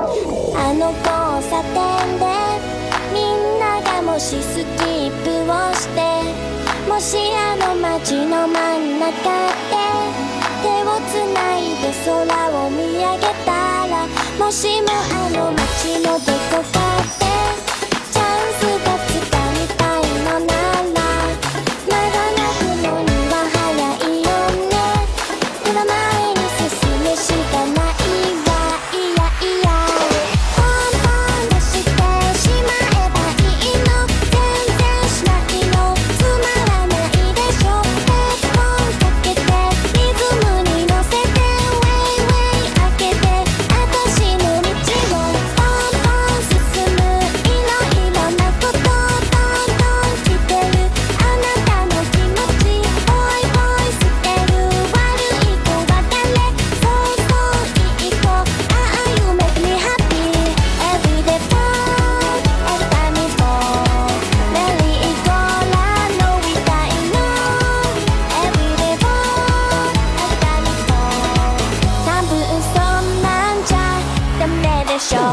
あの交差点でみんながもしスキップをしてもしあの街の真ん中で手をつないで空を見上げたらもしもあの街のどこか小